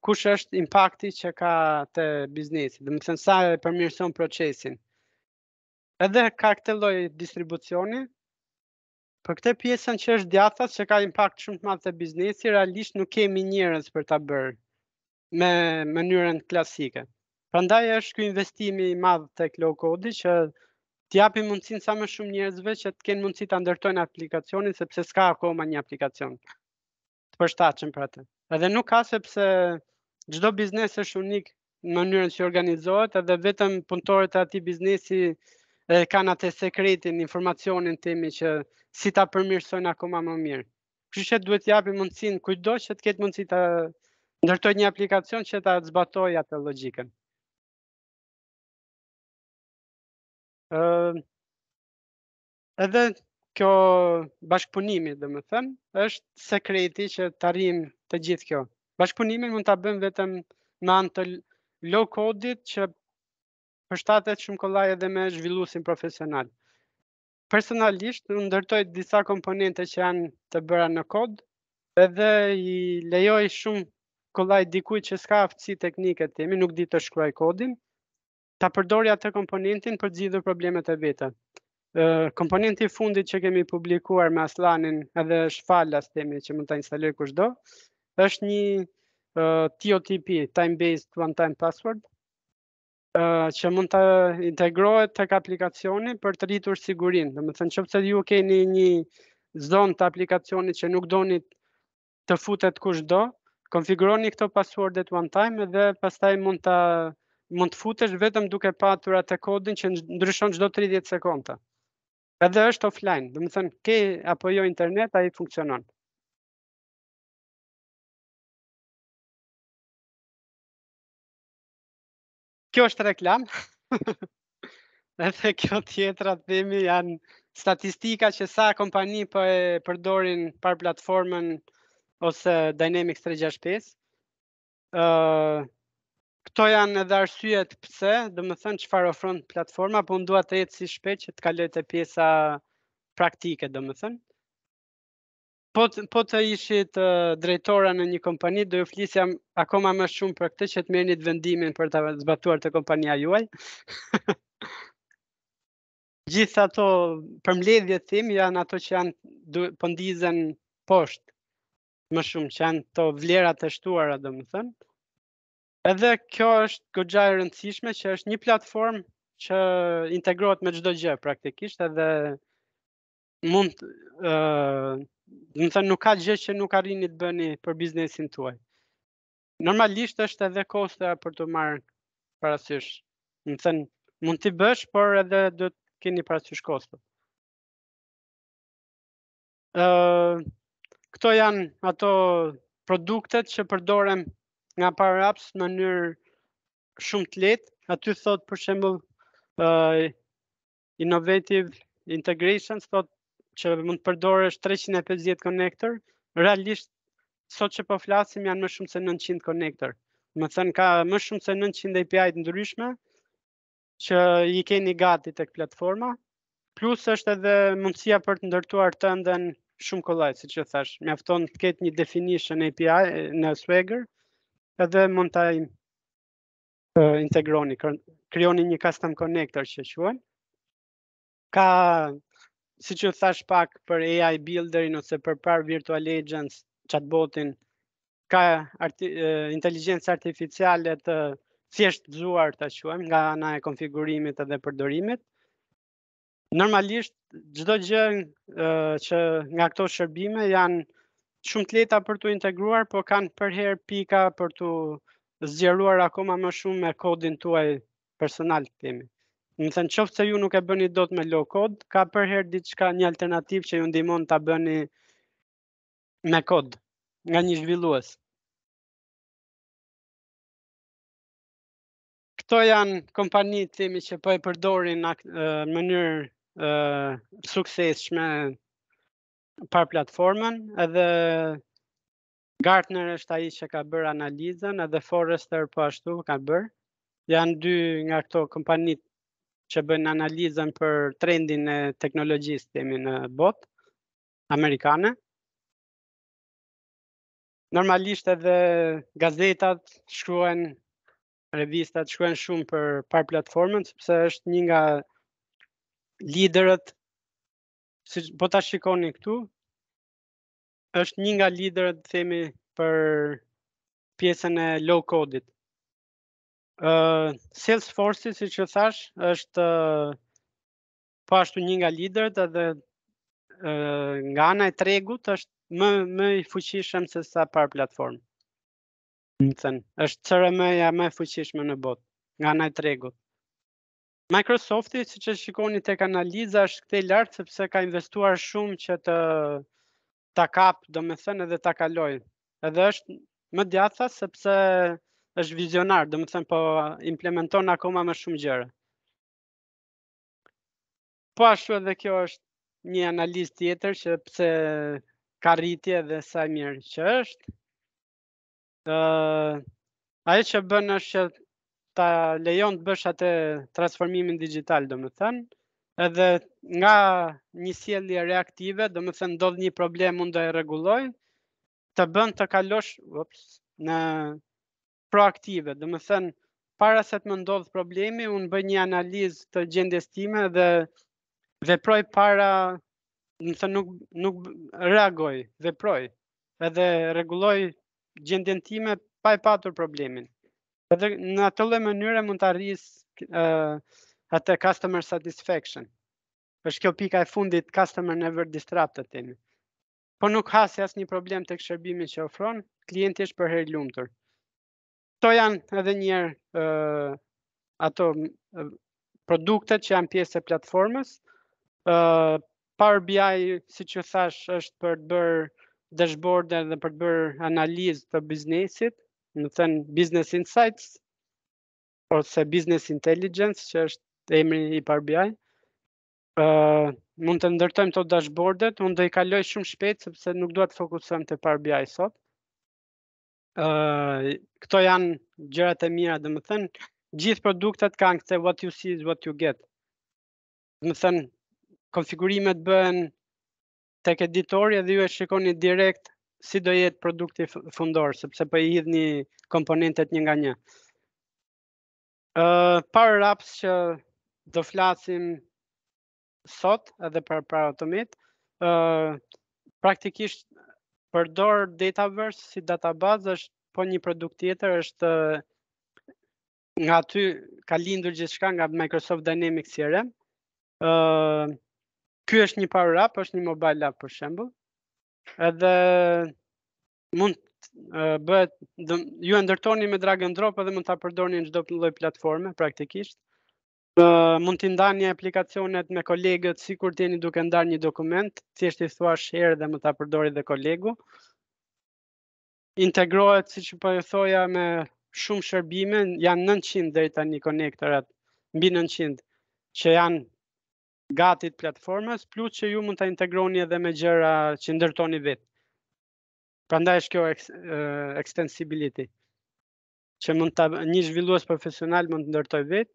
kush është impakti që ka te biznesi, domethënë sa e përmirëson procesin. Edhe ka këtë lloj distribucioni Për këtë pjesën që është djathtas që ka impakt shumë të madh te biznesi, realisht nuk kemi njerëz për ta bërë me mënyrën klasike. Prandaj është ky investimi i madh tek low code-i që t'i japim mundësinë sa më shumë njerëzve që të kenë mundësi ta ndërtojnë aplikacionin sepse s'ka akoma një aplikacion. të përshtatshëm për atë. Edhe nuk ka sepse çdo biznes është unik në mënyrën që organizohet edhe vetëm punëtorët e atij biznesi e kanë atë sekretin, informacionin të themi që si ta përmirësojnë akoma më mirë. Kështu që duhet të japim mundësinë kujtdo që të ketë mundësi ta ndërtojë një aplikacion që ta zbatojë atë logjikën. Edhe kjo bashkëpunimi, domethënë, është sekreti që ta arrijmë të gjithë kjo. Bashkëpunimin mund ta bëjmë vetëm me anë të low code-it që përshtatet shumë kollaj edhe me zhvilluesin profesional. Personalisht, unë ndërtoj disa komponente që janë të bëra në kod, edhe i lejoj shumë kollaj dikujt që s'ka aftësi teknike të themi, nuk di ta shkruajë kodin, ta përdorë atë komponentin për të zgjidhur problemet e veta. Komponenti i fundit që kemi publikuar me Aslanin edhe është falas të themi që mund ta instalojë kushdo, është një TOTP, time based one time password, që mund të integrohet tek aplikacioni për të rritur sigurinë. Domethënë qoftë se ju keni një zonë të aplikacionit që nuk doni të futet kushdo, konfiguroni këto passwordet one time dhe pastaj mund ta mund të futesh vetëm duke patur atë kodin që ndryshon çdo 30 sekonda. Edhe është offline, domethënë ke apo jo internet ai funksionon. kjo është reklam. Edhe kjo tjetra të themi janë statistika që sa kompani për po e përdorin Power platformën ose Dynamics 365. Uh, këto janë edhe arsyet pse, domethënë çfarë ofron platforma, po unë dua të jetë si shpejt që të kaloj te pjesa praktike, domethënë. Po të, po të ishit uh, drejtora në një kompani, do ju flisja akoma më shumë për këtë që të merrni vendimin për ta zbatuar te kompania juaj. Gjithë këto përmbledhjet të themi janë ato që janë po ndizen poshtë më shumë që janë këto vlerat e shtuara, domethënë. Edhe kjo është goxha e rëndësishme që është një platformë që integrohet me çdo gjë praktikisht edhe mund të uh, domethënë nuk ka gjë që nuk arrini të bëni për biznesin tuaj. Normalisht është edhe kosto për t'u marrë parasysh. Domethënë mund t'i bësh, por edhe duhet të keni parasysh kostot. Ë uh, këto janë ato produktet që përdoren nga Power Apps në mënyrë shumë të lehtë. Aty thot për shembull ë uh, Innovative Integration, thot që mund të përdorësh 350 connector, realisht sot që po flasim janë më shumë se 900 connector. Domethënë ka më shumë se 900 API të ndryshme që i keni gati tek platforma, plus është edhe mundësia për të ndërtuar tënden shumë kollaj, siç e thash, mjafton të ketë një definition API në Swagger, edhe mund të integroni, krijoni një custom connector që quhen. Ka siç u thash pak për AI builderin ose për Power Virtual Agents, chatbotin, ka arti, inteligencë artificiale të thjeshtëzuar ta quajm nga ana e konfigurimit edhe përdorimit. Normalisht çdo gjë që nga këto shërbime janë shumë të lehta për t'u integruar, po kanë përherë pika për t'u zgjeruar akoma më shumë me kodin tuaj personal të themi. Domethënë, qoftë se ju nuk e bëni dot me low code, ka përherë diçka një alternativ që ju ndihmon ta bëni me kod nga një zhvillues. këto janë kompanitë të themi që po e përdorin në mënyrë të suksesshme Power Platformën edhe Gartner është ai që ka bërë analizën edhe Forrester po ashtu ka bërë. Janë dy nga këto kompanitë që bëjnë analizën për trendin e teknologjisë themi në botë amerikane. Normalisht edhe gazetat shkruajnë revistat shkruajnë shumë për Power Platformën sepse është një nga liderët, po ta shikoni këtu është një nga liderët themi për pjesën e low code-it. Ë uh, Salesforce siç thashë është uh, po ashtu një nga liderët edhe uh, nga ana e tregut është më më i fuqishëm sesa Power Platform. Domethënë, është CRM-ja më e fuqishme në botë, nga ana e tregut. Microsofti, siç e shikoni tek analiza, është këtej lart sepse ka investuar shumë që të ta kapë, domethënë edhe ta kalojë. Edhe është më djathtas sepse është vizionar, domethënë po implementon akoma më shumë gjëra. Po ashtu edhe kjo është një analizë tjetër që pse ka rritje edhe sa e mirë që është. Uh, Ajo që bën është që ta lejon të bësh atë transformimin digjital, domethënë, edhe nga një sjellje reaktive, domethënë, ndodh një problem unë do e rregulloj, të bën të kalosh ups, në proaktive, domethënë, para se të më ndodhë problemi, unë bëj një analizë të gjendjes time dhe veproj para, domethënë, nuk, nuk reagoj, veproj, edhe rregulloj gjendjen time pa e patur problemin. Edhe në atë lloj mënyre mund të arrish uh, atë customer satisfaction. Është kjo pika e fundit customer never disrupted, themi. Po nuk hasi asnjë problem tek shërbimi që ofron, klienti është përherë i lumtur. Këto janë edhe një herë uh, ato uh, produktet që janë pjesë e platformës. Uh, Power BI, siç thashë, është për të bërë dashboard dhe për të bërë analizë të biznesit, domethënë business insights, ose business intelligence, që është emri i Power BI. Uh, mund të ndërtojmë ato dashboardet, unë do i kaloj shumë shpejt, sepse nuk dua të fokusohem te Power BI sot. këto janë gjërat e mira, domethënë, gjithë produktet kanë këtë what you see is what you get. Domethënë, konfigurimet bëhen tek editori dhe ju e shikoni direkt si do jetë produkti fundor, sepse për po i hidhni komponentët një nga një. Uh, Power Apps që do flasim sot edhe për Power Automate, uh, praktikisht përdor Dataverse si databazë është po një produkt tjetër është uh, nga aty ka lindur gjithçka nga Microsoft Dynamics CRM. Ëh uh, ky është një Power App, është një mobile app për shembull. Edhe mund uh, bëhet ju e ndërtoni me drag and drop edhe mund ta përdorni në çdo lloj platforme praktikisht. mund t'i ndani aplikacionet me kolegët sikur t'jeni duke ndarë një dokument, thjesht i thua share dhe mund ta përdori edhe kolegu. Integrohet, siç po e thoja, me shumë shërbime, janë 900 deri tani konektorat, mbi 900, që janë gati t'platformës, plus që ju mund ta integroni edhe me gjëra që i ndërtoni vetë. Prandaj është kjo extensibility. që mund ta një zhvillues profesional mund të ndërtojë vetë,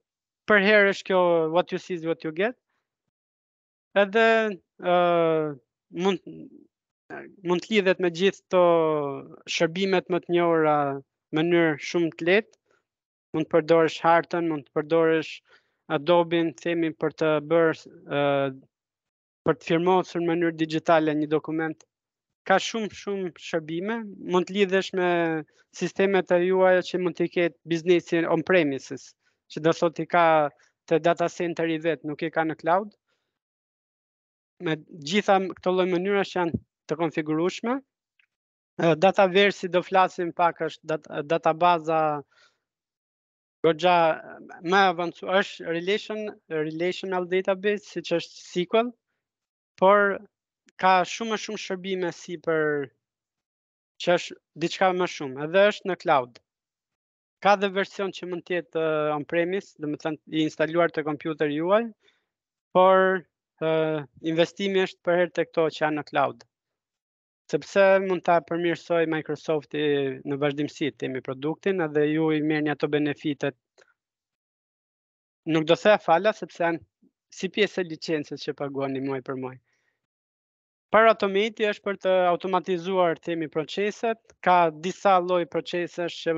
përherë është kjo what you see is what you get, edhe uh, mund, mund të lidhet me gjithë këto shërbimet më të njohura në mënyrë shumë të lehtë, mund të përdorësh hartën, mund të përdorësh Adobe-in, themi për të bërë uh, për të firmosur në mënyrë digjitale një dokument ka shumë shumë shërbime, mund të lidhesh me sistemet e juaja që mund t'i ketë biznesi on premises, që do thotë i ka te data center i vet, nuk i ka në cloud. Me të gjitha këto lloj mënyra që janë të konfigurueshme. Dataverse do flasim pak është databaza Goxha më e avancuar është relation relational database siç është SQL, por ka shumë më shumë shërbime sipër që është diçka më shumë, edhe është në cloud. Ka dhe version që mund të jetë uh, on-premise, domethënë i instaluar te kompjuteri juaj, por uh, investimi është përherë te këto që janë në cloud. Sepse mund ta përmirësojë Microsofti në vazhdimësi të themi produktin edhe ju i merrni ato benefitet. Nuk do thoja falas, sepse janë si pjesë e licencës që paguani muaj për muaj. Power Automate-i është për të automatizuar themi proceset, ka disa lloj procesesh që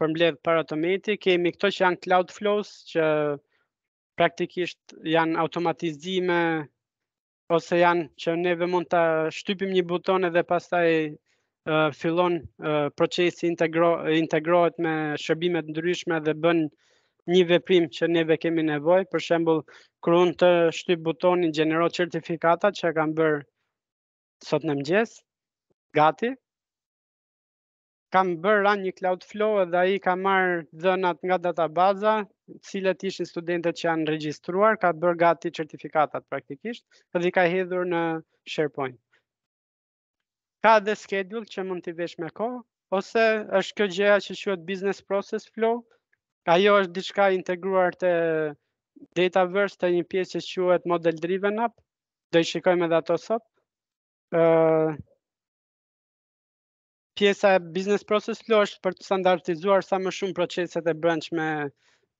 përmbledh Power Automate-i, kemi këto që janë cloud flows që praktikisht janë automatizime ose janë që neve mund të shtypim një buton edhe pastaj fillon procesi integro, integrohet me shërbime të ndryshme dhe bën një veprim që neve kemi nevojë, për shembull, kur unë të shtyp butonin gjenero certifikatat që kam bërë sot në mëngjes, gati, kam bërë ran një Cloudflow dhe ai ka marrë të dhënat nga databaza, cilët ishin studentët që janë regjistruar, ka bërë gati certifikatat praktikisht dhe i ka hedhur në SharePoint. Ka dhe schedule që mund t'i vesh me kohë, ose është kjo gjëja që quhet business process flow, ajo është diçka integruar te Dataverse te një pjesë që quhet model driven app, do i shikojmë edhe ato sot. pjesa e business process flow është për të standardizuar sa më shumë proceset e brendshme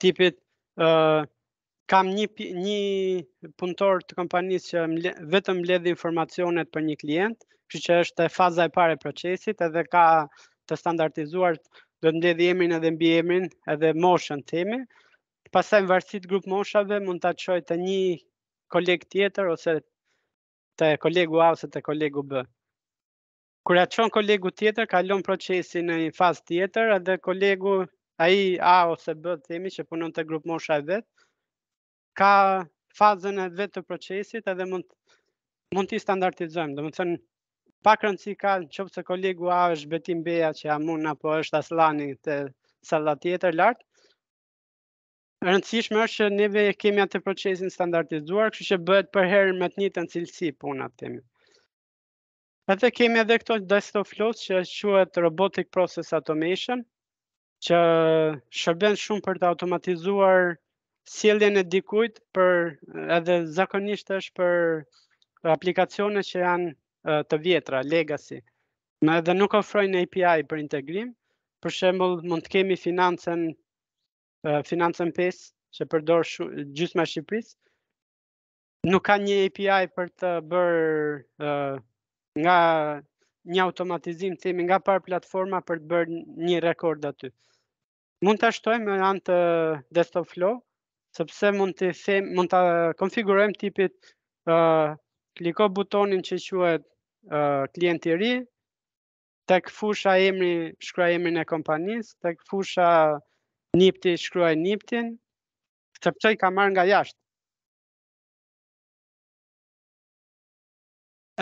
tipit ë uh, kam një një punëtor të kompanisë që mle, vetëm mbledh informacionet për një klient, kështu që është faza e parë e procesit, edhe ka të standardizuar duhet të mbledhë emrin edhe mbiemrin, edhe moshën themi. Pastaj varësisht grupmoshave mund ta çojë te një koleg tjetër ose te kolegu A ose te kolegu B. Kur ia çon kolegut tjetër, kalon procesi në një fazë tjetër dhe kolegu A ose B themi që punon te grupmosha e vet, ka fazën e vet të procesit edhe mund t'i standardizojmë. Domethënë pak rëndësi ka qoftë se kolegu A është Betim Beja që jam unë apo është Asllani te salla tjetër lart, E rëndësishme është që neve kemi atë procesin e standardizuar, kështu që bëhet përherë me të njëjtën cilësi puna të themi. Edhe kemi edhe këto desktop flows që është quhet robotic process automation që shërben shumë për të automatizuar sjelljen e dikujt për edhe zakonisht është për aplikacione që janë të vjetra, legacy. Edhe nuk ofrojnë API për integrim, për shembull mund të kemi financën financën 5 që përdor gjysma e Shqipërisë, Nuk ka një API për të bërë nga një automatizim të themi nga Power Platforma për të bërë një rekord aty. Mund ta shtojmë me anë të desktop flow, sepse mund t'i them, mund ta konfigurojmë tipit uh, kliko butonin që quhet uh, klient i ri, tek fusha emri shkruaj emrin e kompanisë, tek fusha nipti shkruaj niptin, Sepse i ka marrë nga jashtë.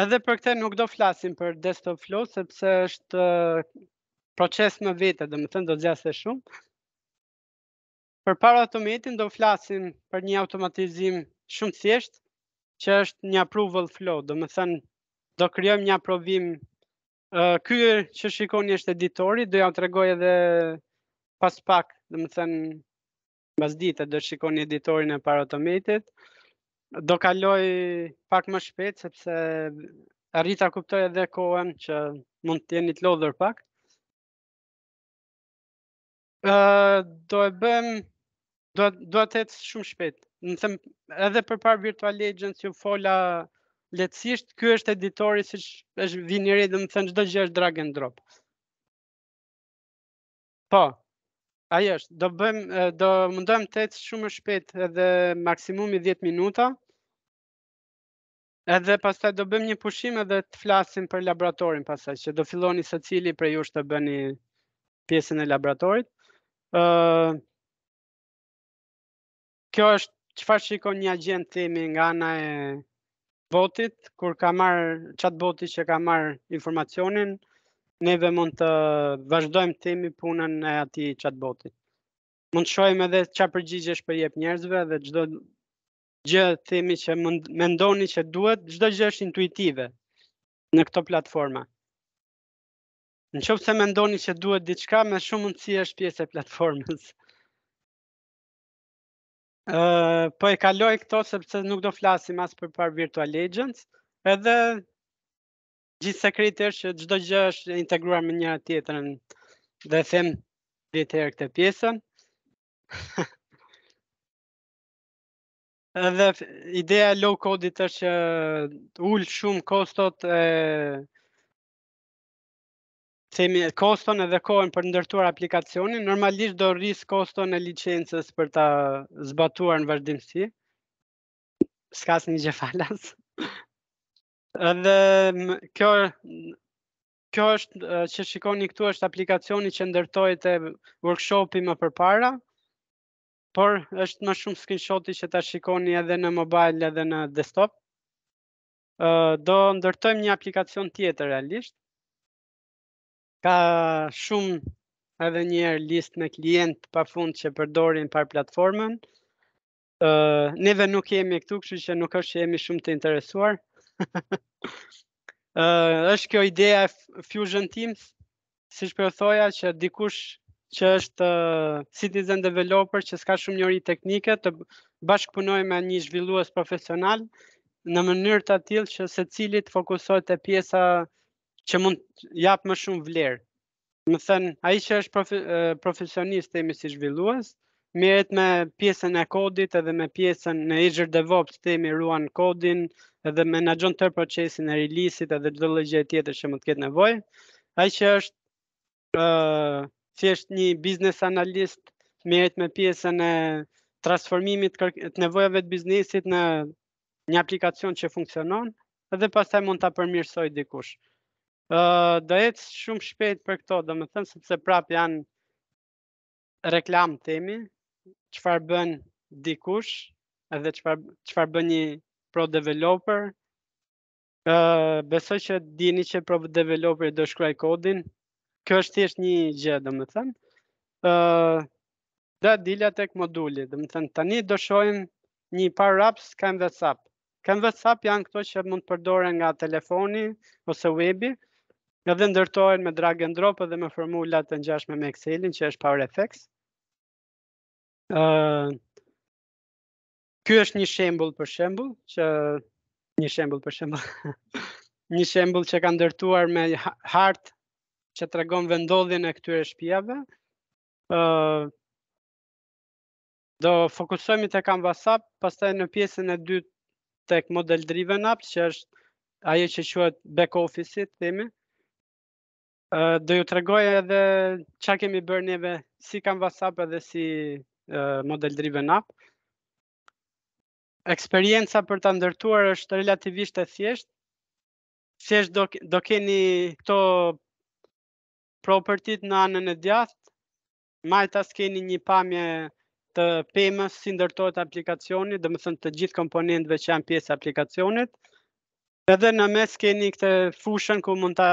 Edhe për këtë nuk do flasim për desktop flow sepse është proces më vete, domethënë do zgjasë shumë. Për Power Automate-in do flasim për një automatizim shumë të thjeshtë, që është një approval flow, domethënë do krijojmë një aprovim. Ky që shikoni është editori, do jua tregoj edhe pas pak, domethënë Pasdite do shikoni editorin e Power Automate. Do kaloj pak më shpejt sepse arrij ta kuptoj edhe kohën që mund të jeni të lodhur pak. Ë do e bëm do do të ecë shumë shpejt. Domethënë edhe për Power Virtual Agents ju fola lehtësisht, ky është editori siç është vini re, domethënë çdo gjë është drag and drop. Po. Ai është. Do bëjmë do mundojmë të ecë shumë më shpejt edhe maksimumi 10 minuta. Edhe pastaj do bëjmë një pushim edhe të flasim për laboratorin pastaj që do filloni secili prej jush të bëni pjesën e laboratorit. Ëh uh, Kjo është çfarë shikon një agjent themi nga ana e botit, kur ka marrë chatboti që ka marrë informacionin, neve mund të vazhdojmë themi punën e atij chatbotit. Mund të shohim edhe ça përgjigjesh po u jep njerëzve dhe çdo gjë themi që mund, mendoni që duhet, çdo gjë është intuitive në këto platforma. Në qoftë se mendoni që duhet diçka, me shumë mundësi është pjesë e platformës. Uh, po e kaloj këto sepse nuk do flasim as për Power Virtual Agents, edhe gjithë sekreti është që çdo gjë është e integruar me njëra-tjetrën dhe them tjetër herë këtë pjesën. edhe ideja e low code-it është që ul shumë kostot e themi koston edhe kohën për ndërtuar aplikacionin, normalisht do rrisë koston e licencës për ta zbatuar në vazhdimësi. S'ka asnjë gjë falas. Edhe kjo kjo është që shikoni këtu është aplikacioni që ndërtohet te workshopi më përpara. Por është më shumë screenshoti që ta shikoni edhe në mobile edhe në desktop. Do ndërtojmë një aplikacion tjetër realisht. Ka shumë edhe një herë listë me klientë pafund që përdorin Power Platformën. Neve nuk jemi këtu, kështu që nuk është që jemi shumë të interesuar. është kjo ideja e Fusion Teams, siç po thoja që dikush që është uh, citizen developer që s'ka shumë njohuri teknike të bashkëpunojë me një zhvillues profesional në mënyrë të atillë që secili të fokusohet te pjesa që mund të japë më shumë vlerë. Domethënë, ai që është profe, uh, profesionist themi si zhvillues, Merret me pjesën e kodit edhe me pjesën në Azure DevOps temi ruan kodin edhe menaxhon tërë procesin e release-it edhe çdo lloj gjëje tjetër që mund të ketë nevoj. Ai që është uh, thjesht një business analyst merret me pjesën e transformimit të nevojave të biznesit në një aplikacion që funksionon edhe pastaj mund ta përmirësoj dikush. Uh, do jetë shumë shpejt për këto, domethënë sepse prap janë reklam themi, çfarë bën dikush edhe çfarë çfarë bën një pro developer. Ë uh, besoj që dini që pro developer do shkruaj kodin. Kjo është thjesht një gjë, domethënë. Ë uh, da dila tek moduli, domethënë tani do shohim një Power Apps Canvas app. Canvas app janë këto që mund të përdoren nga telefoni ose webi, edhe ndërtohen me drag and drop edhe me formula të ngjashme me Excelin që është Power Fx. Ë uh, Ky është një shembull për shembull që një shembull për shembull një shembull që ka ndërtuar me hart që tregon vendodhjen e këtyre shpijave. Ë uh, Do fokusohemi te Canvas app, pastaj në pjesën e dytë tek model driven apps, që është ajo që quhet back office-it, themi. Uh, do ju tregoj edhe çka kemi bërë neve si Canvas app edhe si uh, model driven app. Eksperienca për ta ndërtuar është relativisht e thjeshtë. Thjesht do keni këto property-t në anën e djathtë, Majtas keni një pamje të pemës si ndërtohet aplikacioni, domethënë të gjithë komponentve që janë pjesë aplikacionit. Edhe në mes keni këtë fushën ku mund të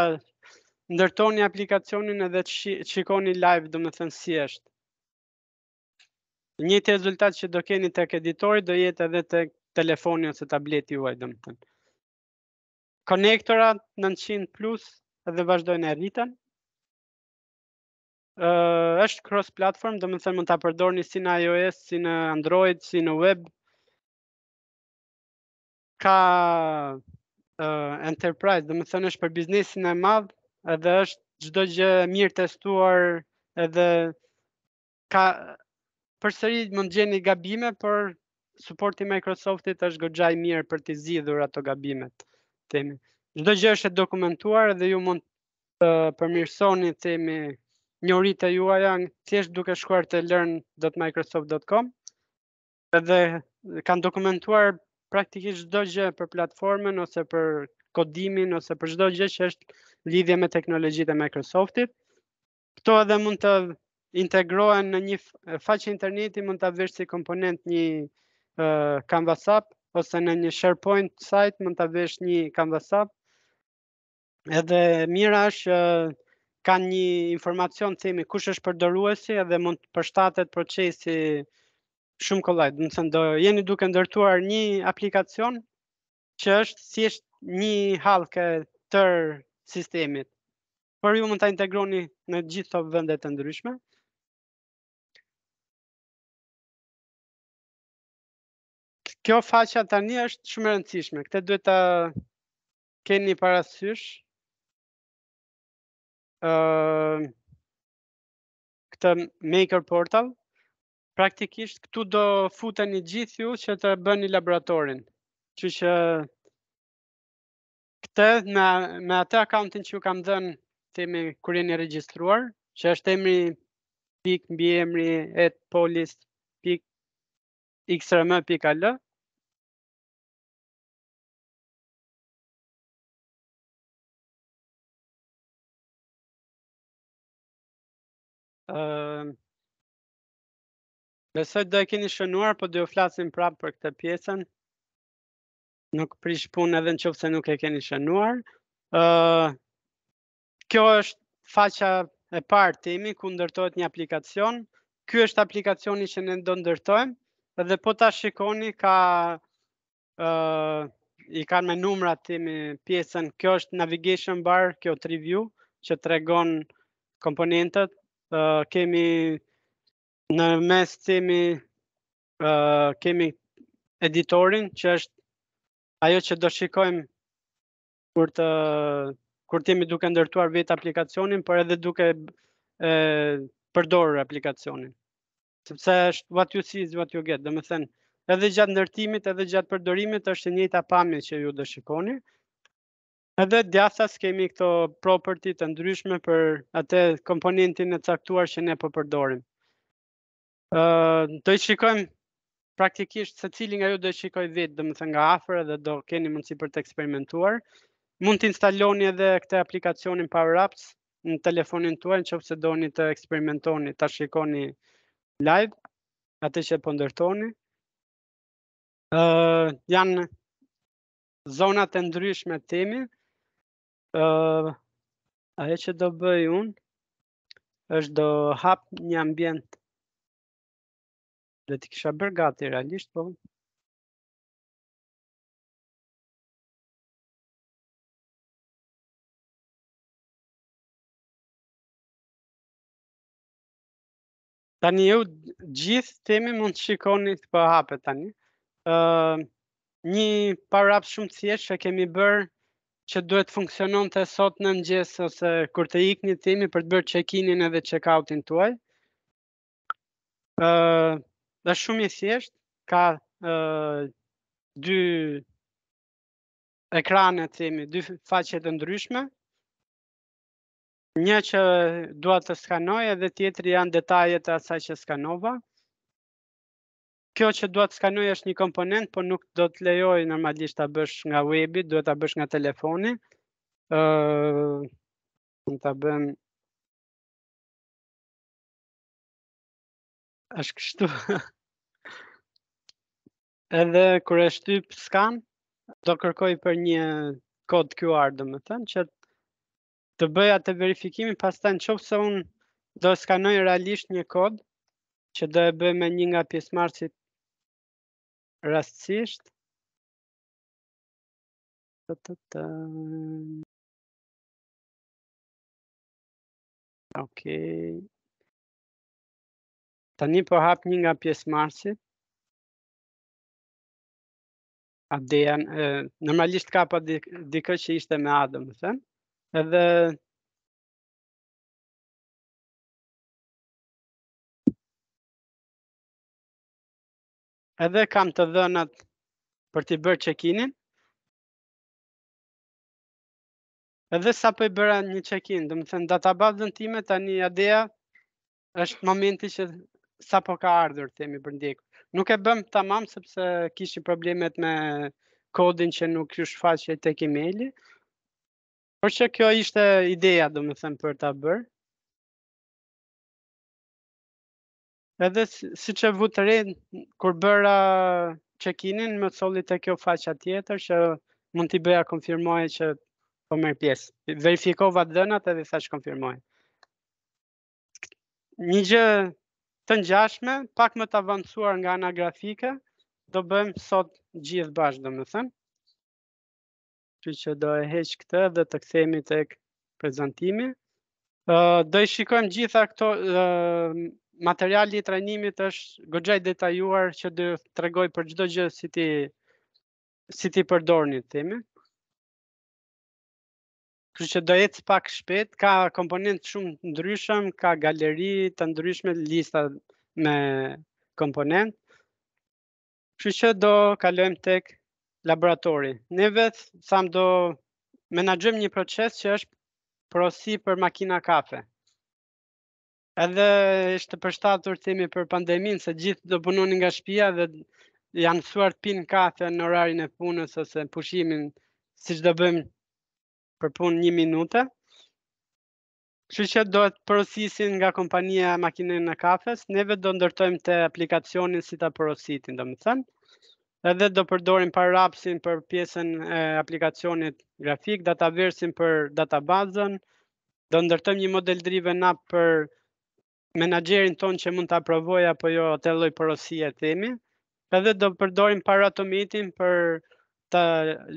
ndërtoni aplikacionin edhe ta shikoni live, domethënë si është. Njëjti rezultat që do keni tek editori, do jetë edhe te telefoni ose tableti juaj, domethënë. Konektorat 900 plus edhe vazhdojnë e rriten, Uh, është cross platform, domethënë mund ta përdorni si në iOS, si në Android, si në web. Ka uh, enterprise, domethënë është për biznesin e madh, edhe është çdo gjë e mirë testuar, edhe ka përsëri mund të gjeni gabime, por suporti i Microsoftit është goxha i mirë për t'i zgjidhur ato gabimet. Themi, çdo gjë është e dokumentuar dhe ju mund të përmirësoni themi njohuritë tuaja thjesht duke shkuar te learn.microsoft.com. Edhe kanë dokumentuar praktikisht çdo gjë për platformën ose për kodimin ose për çdo gjë që është lidhje me teknologjitë e Microsoftit. Këto edhe mund të integrohen në një faqe interneti mund ta vesh si komponent një uh, Canvas app ose në një SharePoint site mund ta vesh një Canvas app edhe mira është që kanë një informacion të themi kush është përdoruesi edhe mund të përshtatet procesi shumë kollaj. Domethënë do jeni duke ndërtuar një aplikacion që është thjesht një hallkë e tërë sistemit. Por ju mund ta integroni në gjithë këto vendet e ndryshme. Kjo faqja tani është shumë e rëndësishme. Këtë duhet ta keni parasysh uh, këtë Maker Portal, praktikisht këtu do futeni gjithë ju që të bëni laboratorin. Që që këtë me, me atë akauntin që ju kam dhënë themi kur jeni regjistruar, që është emri pikë mbiemri et polis pikë xrm pikë al, Ëm Besoj do e keni shënuar, po do e flasim prapë për këtë pjesën. Nuk prish punë edhe në qofë se nuk e keni shënuar. Uh, kjo është faqa e parë themi ku ndërtohet një aplikacion. Ky është aplikacioni që ne do ndërtojmë dhe po ta shikoni ka i kanë me numra themi pjesët, kjo është navigation bar, kjo tree view, që tregon komponentët, kemi në mes themi, kemi editorin, që është ajo që do shikojmë kur të kur të jemi duke ndërtuar vetë aplikacionin, por edhe duke e, përdorur aplikacionin. Sepse është what you see is what you get, domethënë, edhe gjatë ndërtimit, edhe gjatë përdorimit, është e njëjta pamje që ju do shikoni. Edhe djathtas kemi këto property të ndryshme për atë komponentin e caktuar që ne po përdorim. Do i shikojmë praktikisht secili nga ju do i shikojë vetë, domethënë nga afër edhe do keni mundësi për të eksperimentuar. Mund të instaloni edhe këtë aplikacionin Power Apps, në telefonin tuaj në qoftë se doni ta eksperimentoni, ta shikoni live, atë që po ndërtoni. Uh, janë zonat e ndryshme, themi. Uh, ajo që do bëj unë, është do hap një ambient dhe t'i kisha bërë gati realisht, po Tani ju gjithë, themi, mund të shikoni po hapet tani. Uh, një power app shumë të thjeshtë që kemi bërë që duhet të funksiononte sot në mëgjes ose kur të ikni, themi, për të bërë check-inin edhe check-outin tuaj. Uh, është shumë i thjeshtë, ka uh, dy ekrane, themi, dy faqe të ndryshme. Një që dua të skanoj edhe tjetri janë detajet e asaj që skanova. Kjo që dua të skanoj është një komponent, por nuk do të lejojë normalisht ta bësh nga webi, duhet ta bësh nga telefoni. ë uh, Mund ta bëjmë është kështu. Edhe kur e shtyp skan, do kërkojë për një kod QR, domethënë, që të bëjë atë verifikimi, pastaj në qoftë se unë do skanoj realisht një kod, që do e bëj me një nga pjesëmarrësit rastësisht. Të të të... Ok. Tani po hap një nga pjesëmarrësit. Adeja, normalisht kapa dikë që ishte me A, domethënë, edhe edhe kam të dhënat për t'i bërë check-inin, edhe sapo i bëra një check-in, domethënë, databazën time tani Adeja është momenti që sapo ka ardhur, themi për ta ndjekur. Nuk e bëmë tamam, sepse kishin problemet me kodin që nuk u shfaqte tek emaili, por se kjo ishte ideja, domethënë, për ta bërë. Edhe siç e vutë re, kur bëra check-inin, më solli te kjo faqa tjetër, që mund t'i bëja konfirmoje që po merr pjesë. Verifikova të dhënat edhe thashë konfirmoje. një gjë të ngjashme, pak më të avancuar nga ana grafike, do bëjmë sot të gjithë bashkë, domethënë. Kështu që do e heq këtë dhe të kthehemi tek prezantimi. Ë uh, do i shikojmë të gjitha këto uh, materiali i trajnimit është goxha i detajuar që do tregojë për çdo gjë si t'i si t'i përdorni të themi. Kështu që do ec pak shpejt, ka komponentë shumë të ndryshëm, ka galeri të ndryshme, lista me komponentë. Kështu që do kalojmë tek laboratori. Neve thamë do menaxhojmë një proces që është porosi për makina kafe. Edhe ishte përshtatur të themi për pandeminë, se të gjithë do punonin nga shpia dhe janë mësuar të pinë kafe në orarin e punës ose pushimin, siç do bëjmë për punë një minute. Kështu që duhet të porosisin nga kompania makinën e kafes, neve do ndërtojmë atë aplikacionin si ta porositin, domethënë. Edhe do përdorim Power Apps-in për pjesën e aplikacionit grafik, Dataverse-in për databazën, do ndërtojmë një model driven app për menaxherin tonë që mund ta aprovojë apo jo atë lloj porosie të themi, edhe do përdorim Power Automate-in për ta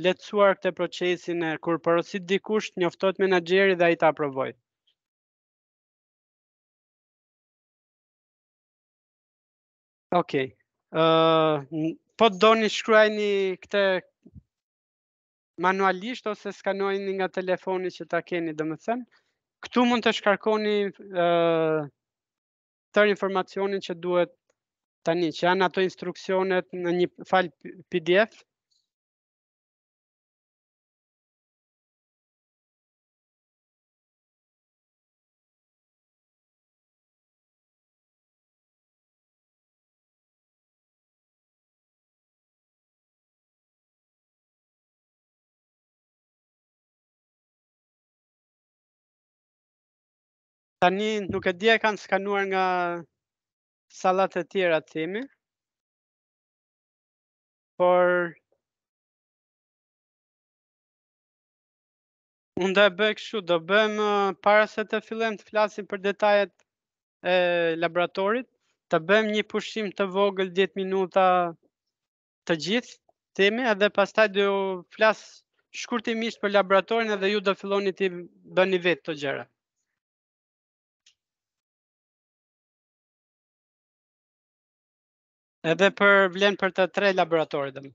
lehtësuar këtë procesin e kur porosit dikush të njoftohet menaxheri dhe ai ta aprovojë. Ok. Uh, po të doni shkruajeni këtë manualisht ose skanojeni nga telefoni që ta keni, domethënë, këtu mund të shkarkoni uh, tërë informacionin që duhet tani, që janë ato instruksionet në një fajl PDF. Tani nuk e di a e kanë skanuar nga sallat e tjera të themi, por unë do e bëj kështu, do bëjmë uh, para se të fillojmë të flasim për detajet e laboratorit, të bëjmë një pushim të vogël 10 minuta të gjithë temi edhe pastaj do flas shkurtimisht për laboratorin edhe ju do filloni t'i bëni vetë këto gjëra. Edhe për vlen për të tre laboratorët dhe më.